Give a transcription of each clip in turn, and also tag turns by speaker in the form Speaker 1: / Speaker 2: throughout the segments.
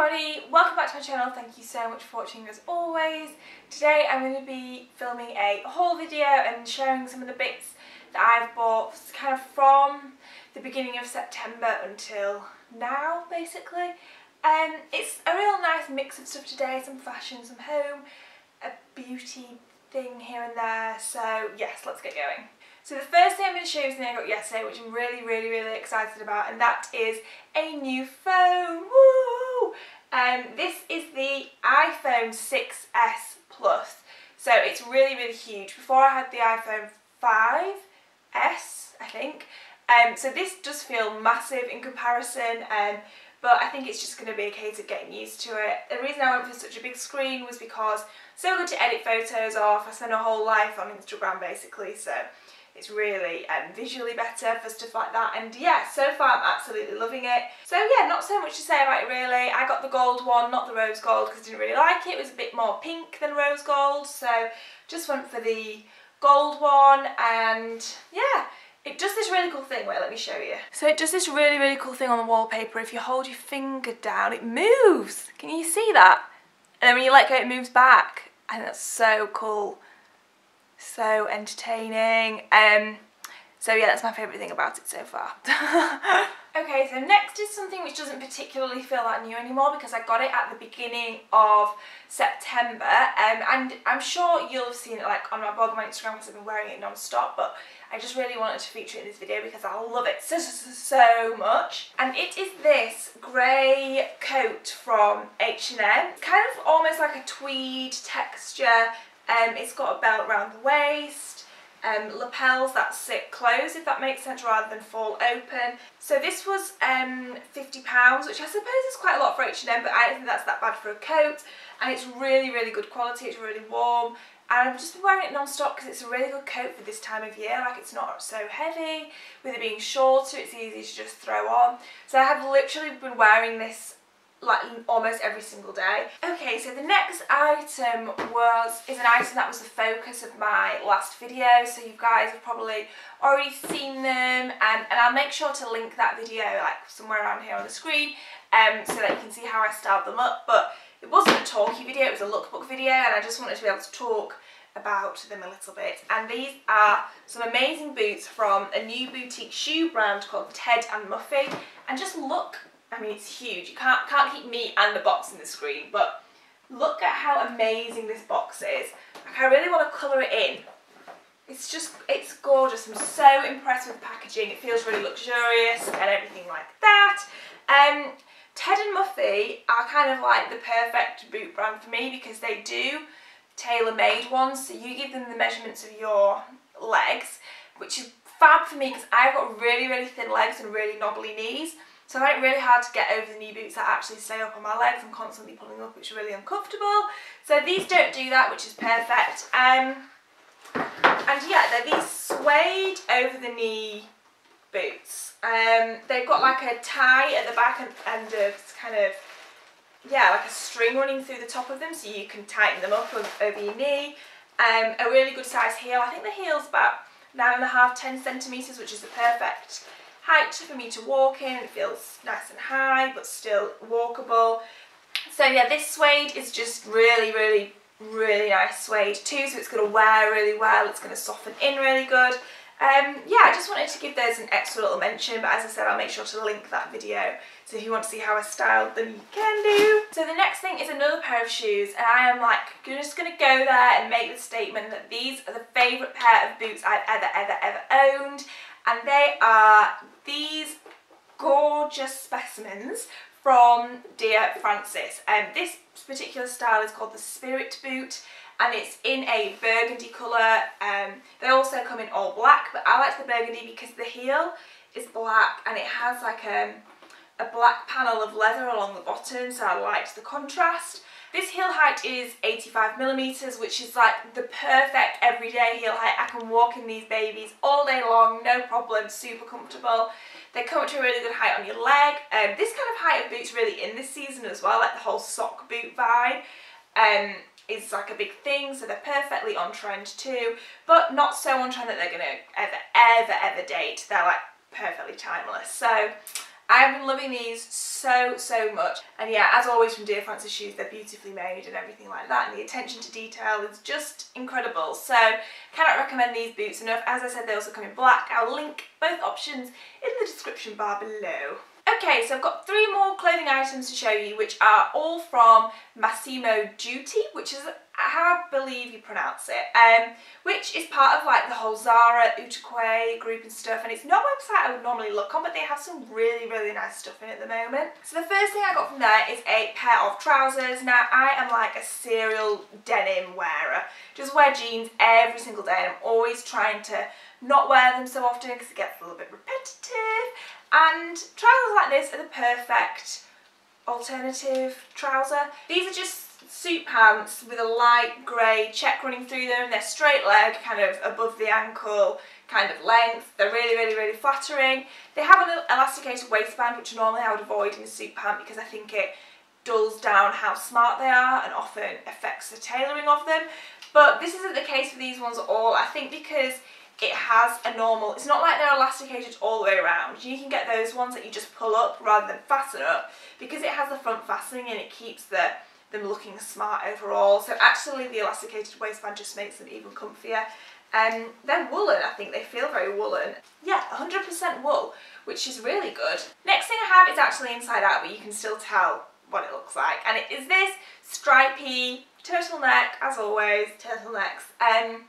Speaker 1: everybody, welcome back to my channel, thank you so much for watching as always. Today I'm going to be filming a haul video and sharing some of the bits that I've bought kind of from the beginning of September until now basically. Um, it's a real nice mix of stuff today, some fashion, some home, a beauty thing here and there, so yes, let's get going. So the first thing I'm going to show you is something I got yesterday, which I'm really, really, really excited about, and that is a new phone. Woo! Um, this is the iPhone 6s Plus. So it's really, really huge. Before I had the iPhone 5s, I think. Um, so this does feel massive in comparison. Um, but I think it's just going to be a case of getting used to it. The reason I went for such a big screen was because so good to edit photos off. I spend a whole life on Instagram basically, so it's really um, visually better for stuff like that. And yeah, so far I'm absolutely loving it. So yeah, not so much to say about it really. I got the gold one, not the rose gold, because I didn't really like it. It was a bit more pink than rose gold. So just went for the gold one and yeah, it does this really cool thing. Wait, let me show you. So it does this really, really cool thing on the wallpaper. If you hold your finger down, it moves. Can you see that? And then when you let go, it moves back. And that's so cool so entertaining. Um, so yeah, that's my favourite thing about it so far. okay, so next is something which doesn't particularly feel that new anymore because I got it at the beginning of September um, and I'm sure you'll have seen it like on my blog and my Instagram because I've been wearing it non-stop but I just really wanted to feature it in this video because I love it so, so, so much. And it is this grey coat from H&M. Kind of almost like a tweed texture um, it's got a belt around the waist, um, lapels that sit closed if that makes sense rather than fall open. So this was um, £50 which I suppose is quite a lot for H&M but I don't think that's that bad for a coat. And it's really really good quality, it's really warm. And I've just been wearing it non-stop because it's a really good coat for this time of year like it's not so heavy. With it being shorter it's easy to just throw on. So I have literally been wearing this like almost every single day. Okay, so the next item was is an item that was the focus of my last video, so you guys have probably already seen them, and, and I'll make sure to link that video like somewhere around here on the screen, um, so that you can see how I styled them up, but it wasn't a talky video, it was a lookbook video, and I just wanted to be able to talk about them a little bit and these are some amazing boots from a new boutique shoe brand called Ted and Muffy and just look I mean, it's huge. You can't, can't keep me and the box in the screen, but look at how amazing this box is. Like, I really want to colour it in. It's just, it's gorgeous. I'm so impressed with the packaging. It feels really luxurious and everything like that. Um, Ted and Muffy are kind of like the perfect boot brand for me because they do tailor-made ones. So you give them the measurements of your legs, which is fab for me because I've got really, really thin legs and really knobbly knees. So I find it really hard to get over the knee boots that actually stay up on my legs. I'm constantly pulling up, which is really uncomfortable. So these don't do that, which is perfect. Um, and yeah, they're these suede over the knee boots. Um, they've got like a tie at the back and, and a kind of, yeah, like a string running through the top of them so you can tighten them up over your knee. Um, a really good size heel. I think the heel's about nine and a half, ten centimetres, which is the perfect height for me to walk in. It feels nice and high, but still walkable. So yeah, this suede is just really, really, really nice suede too. So it's going to wear really well. It's going to soften in really good. Um, yeah, I just wanted to give those an extra little mention, but as I said, I'll make sure to link that video. So if you want to see how I styled them, you can do. So the next thing is another pair of shoes, and I am like, just going to go there and make the statement that these are the favourite pair of boots I've ever, ever, ever owned and they are these gorgeous specimens from Dear Frances. And um, this particular style is called the Spirit Boot and it's in a burgundy colour. Um, they also come in all black, but I like the burgundy because the heel is black and it has like a, a black panel of leather along the bottom, so I liked the contrast. This heel height is 85 millimeters, which is like the perfect everyday heel height. I can walk in these babies all day long, no problem, super comfortable. They come up to a really good height on your leg. Um, this kind of height of boot's really in this season as well, like the whole sock boot vibe. Um, is like a big thing, so they're perfectly on trend too, but not so on trend that they're gonna ever, ever, ever date. They're like perfectly timeless. So I've been loving these so, so much. And yeah, as always from Dear Frances Shoes, they're beautifully made and everything like that. And the attention to detail is just incredible. So, cannot recommend these boots enough. As I said, they also come in black. I'll link both options in the description bar below. Okay, so I've got three more clothing items to show you, which are all from Massimo Dutti, which is how I believe you pronounce it, um, which is part of like the whole Zara, Uterqüe group and stuff, and it's not a website I would normally look on, but they have some really, really nice stuff in at the moment. So the first thing I got from there is a pair of trousers. Now, I am like a serial denim wearer. Just wear jeans every single day, and I'm always trying to not wear them so often because it gets a little bit repetitive. And trousers like this are the perfect alternative trouser. These are just suit pants with a light grey check running through them. They're straight leg, kind of above the ankle kind of length. They're really, really, really flattering. They have an elasticated waistband, which normally I would avoid in a suit pant because I think it dulls down how smart they are and often affects the tailoring of them. But this isn't the case for these ones at all. I think because it has a normal, it's not like they're elasticated all the way around. You can get those ones that you just pull up rather than fasten up because it has the front fastening and it keeps the them looking smart overall. So actually the elasticated waistband just makes them even comfier. Um, they're woolen, I think they feel very woolen. Yeah, 100% wool, which is really good. Next thing I have is actually inside out, but you can still tell what it looks like. And it is this stripy turtleneck, as always, turtlenecks. Um,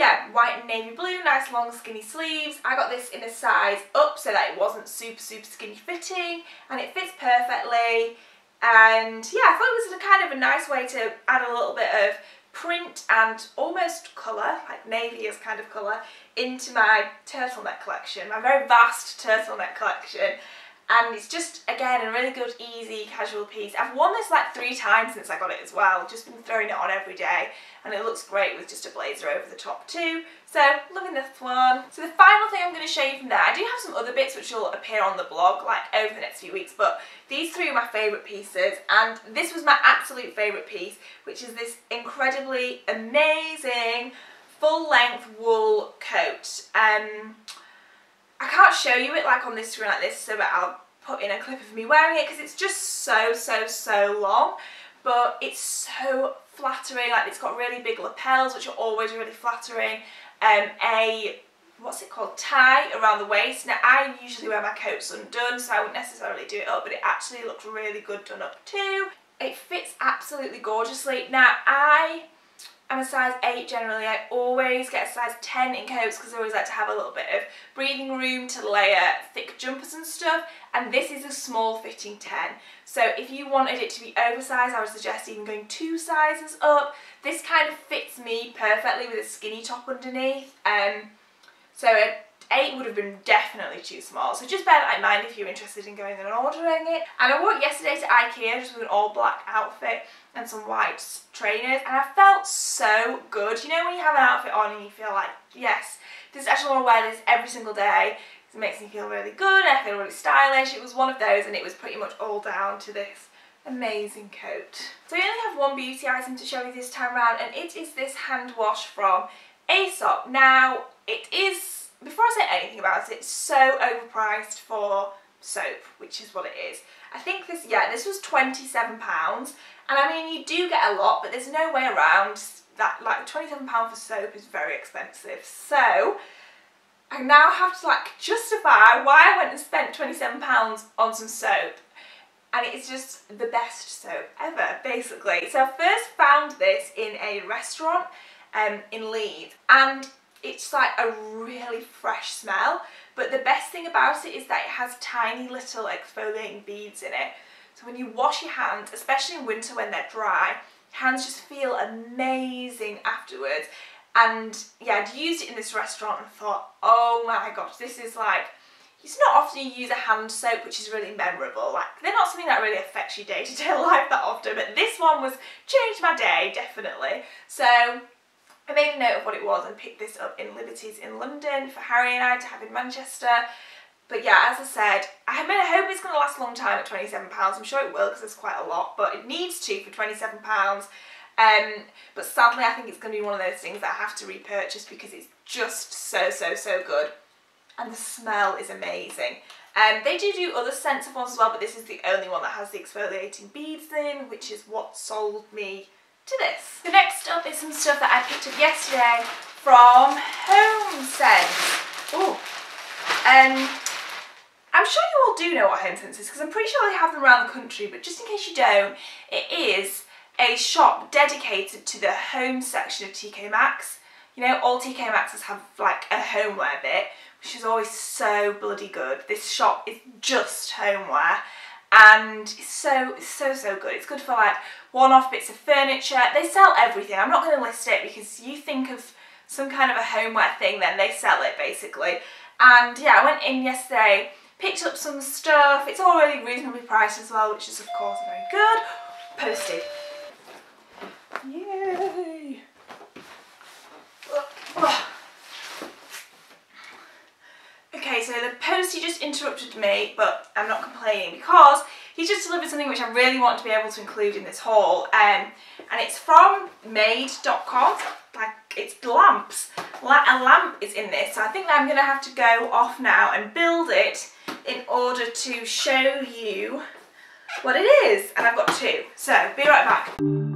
Speaker 1: yeah, white and navy blue, nice long skinny sleeves. I got this in a size up so that it wasn't super, super skinny fitting and it fits perfectly. And yeah, I thought it was a kind of a nice way to add a little bit of print and almost colour, like navy is kind of colour, into my turtleneck collection, my very vast turtleneck collection and it's just again a really good easy casual piece. I've worn this like three times since I got it as well. Just been throwing it on every day. And it looks great with just a blazer over the top too. So loving this one. So the final thing I'm going to show you from there I do have some other bits which will appear on the blog like over the next few weeks. But these three are my favourite pieces. And this was my absolute favourite piece which is this incredibly amazing full length wool coat. Um I can't show you it like on this screen like this so but I'll put in a clip of me wearing it because it's just so so so long. But it's so flattering like it's got really big lapels which are always really flattering. Um, a what's it called? Tie around the waist. Now I usually wear my coats undone so I wouldn't necessarily do it up but it actually looks really good done up too. It fits absolutely gorgeously. Now I I'm a size 8 generally. I always get a size 10 in coats because I always like to have a little bit of breathing room to layer thick jumpers and stuff and this is a small fitting 10. So if you wanted it to be oversized I would suggest even going two sizes up. This kind of fits me perfectly with a skinny top underneath. Um, so a 8 would have been definitely too small. So just bear that in mind if you're interested in going and ordering it. And I it yesterday to Ikea just with an all black outfit and some white trainers and I felt so good. You know when you have an outfit on and you feel like, yes, this I actually want to wear this every single day. It makes me feel really good I feel really stylish. It was one of those and it was pretty much all down to this amazing coat. So I only have one beauty item to show you this time around and it is this hand wash from Aesop. Now it is, before I say anything about it, it's so overpriced for soap, which is what it is. I think this, yeah, this was £27 and I mean, you do get a lot, but there's no way around that, like £27 for soap is very expensive. So, I now have to like justify why I went and spent £27 on some soap. And it's just the best soap ever, basically. So I first found this in a restaurant um, in Leeds. And it's like a really fresh smell. But the best thing about it is that it has tiny little exfoliating beads in it. So when you wash your hands, especially in winter when they're dry, hands just feel amazing afterwards. And yeah, I'd used it in this restaurant and thought, oh my gosh, this is like, it's not often you use a hand soap which is really memorable. Like, they're not something that really affects your day-to-day -day life that often, but this one was changed my day, definitely. So I made a note of what it was and picked this up in Liberty's in London for Harry and I to have in Manchester. But yeah, as I said, I mean, I hope it's going to last a long time at £27. I'm sure it will because it's quite a lot, but it needs to for £27. Um, but sadly, I think it's going to be one of those things that I have to repurchase because it's just so, so, so good. And the smell is amazing. Um, they do do other scents of ones as well, but this is the only one that has the exfoliating beads in, which is what sold me to this. The next up is some stuff that I picked up yesterday from Home Sense. Ooh. Um, I'm sure you all do know what Home Sense is because I'm pretty sure they have them around the country, but just in case you don't, it is a shop dedicated to the home section of TK Maxx. You know, all TK Maxxes have like a homeware bit, which is always so bloody good. This shop is just homeware and it's so, so, so good. It's good for like one-off bits of furniture. They sell everything. I'm not going to list it because you think of some kind of a homeware thing, then they sell it basically. And yeah, I went in yesterday, picked up some stuff. It's all really reasonably priced as well, which is of course very good. Posty. Okay, so the postie just interrupted me, but I'm not complaining because he just delivered something which I really want to be able to include in this haul. Um, and it's from made.com, like it's lamps. La a lamp is in this, so I think I'm going to have to go off now and build it in order to show you what it is. And I've got two, so be right back.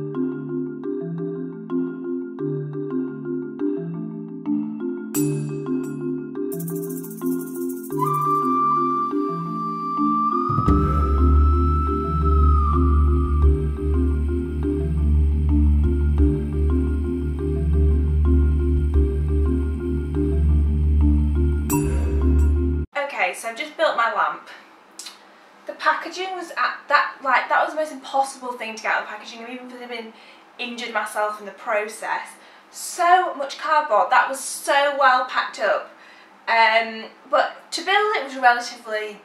Speaker 1: Thing to get out of the packaging, and even for having injured myself in the process. So much cardboard, that was so well packed up. Um, but to build it was relatively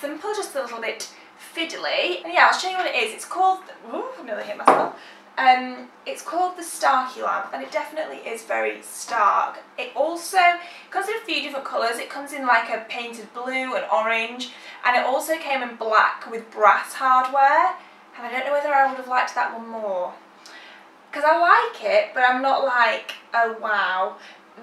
Speaker 1: simple, just a little bit fiddly. And yeah, I'll show you what it is. It's called, ooh, I nearly hit myself. Um, it's called the Starky lamp and it definitely is very stark. It also comes in a few different colours. It comes in like a painted blue and orange and it also came in black with brass hardware and I don't know whether I would have liked that one more. Because I like it but I'm not like, oh wow.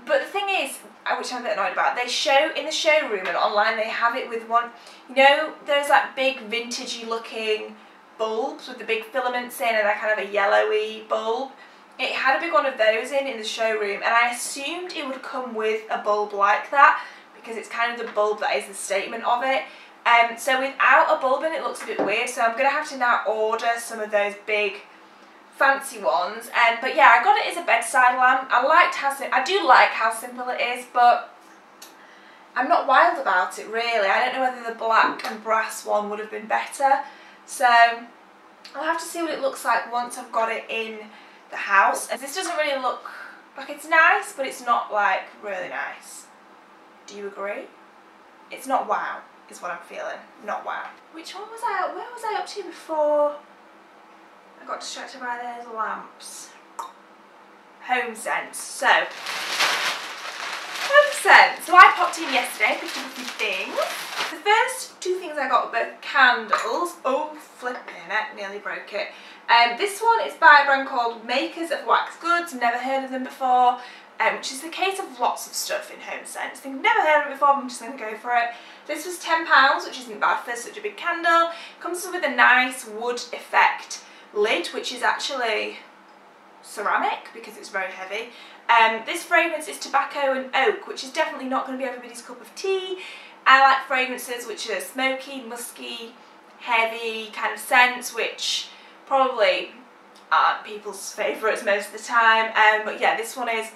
Speaker 1: But the thing is, uh, which I'm a bit annoyed about, they show in the showroom and online they have it with one, you know, there's that big vintagey looking bulbs with the big filaments in and that kind of a yellowy bulb. It had a big one of those in in the showroom and I assumed it would come with a bulb like that because it's kind of the bulb that is the statement of it. Um, so without a bulb in it looks a bit weird so I'm going to have to now order some of those big fancy ones. Um, but yeah, I got it as a bedside lamp. I liked how I do like how simple it is but I'm not wild about it really. I don't know whether the black and brass one would have been better. So I'll have to see what it looks like once I've got it in the house. And this doesn't really look like it's nice, but it's not like really nice. Do you agree? It's not wow, is what I'm feeling. Not wow. Which one was I, where was I up to before I got distracted by those lamps? Home Sense. So, Home Sense. So I popped in yesterday, picked up a few things. The first two things I got were candles. Oh, flipping it, nearly broke it. Um, this one is by a brand called Makers of Wax Goods, never heard of them before, um, which is the case of lots of stuff in Home Sense. I think never heard of it before, but I'm just going to go for it. This was £10, which isn't bad for such a big candle. Comes with a nice wood effect lid, which is actually ceramic because it's very heavy. Um, this fragrance is tobacco and oak, which is definitely not going to be everybody's cup of tea. I like fragrances which are smoky, musky, heavy kind of scents, which probably aren't people's favourites most of the time. Um, but yeah, this one is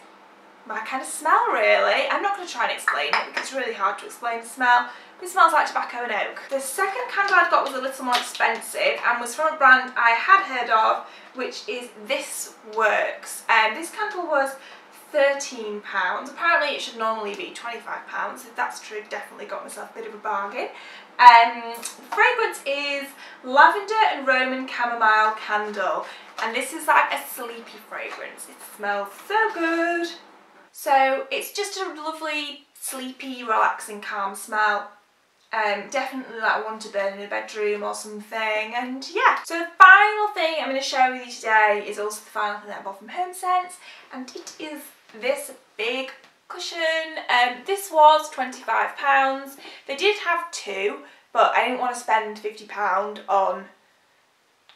Speaker 1: my kind of smell really. I'm not going to try and explain it because it's really hard to explain the smell. It smells like tobacco and oak. The second candle I've got was a little more expensive and was from a brand I had heard of, which is This Works. And um, this candle was £13. Apparently it should normally be £25. If that's true, definitely got myself a bit of a bargain. Um, fragrance is Lavender and Roman Chamomile Candle. And this is like a sleepy fragrance. It smells so good. So it's just a lovely, sleepy, relaxing, calm smell. Um, definitely like one to burn in a bedroom or something and yeah. So the final thing I'm going to share with you today is also the final thing that I bought from HomeSense and it is this big cushion. Um, this was £25. They did have two, but I didn't want to spend £50 on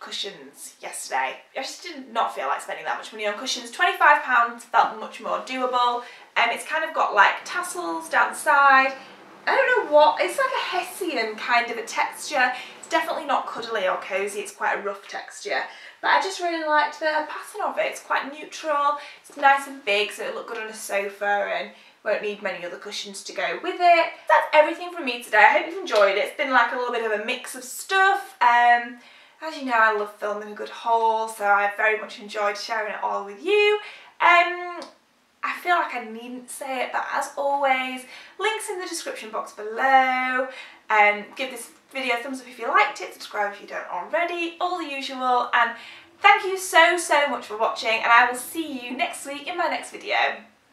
Speaker 1: cushions yesterday. I just did not feel like spending that much money on cushions. £25 felt much more doable. And um, it's kind of got like tassels down the side. I don't know what, it's like a Hessian kind of a texture. It's definitely not cuddly or cosy, it's quite a rough texture. But I just really liked the pattern of it. It's quite neutral, it's nice and big so it'll look good on a sofa and won't need many other cushions to go with it. That's everything from me today. I hope you've enjoyed it. It's been like a little bit of a mix of stuff. Um, as you know, I love filming a good haul, so I very much enjoyed sharing it all with you. Um, I feel like I needn't say it, but as always, links in the description box below. Um, give this video a thumbs up if you liked it, subscribe if you don't already, all the usual, and thank you so, so much for watching, and I will see you next week in my next video.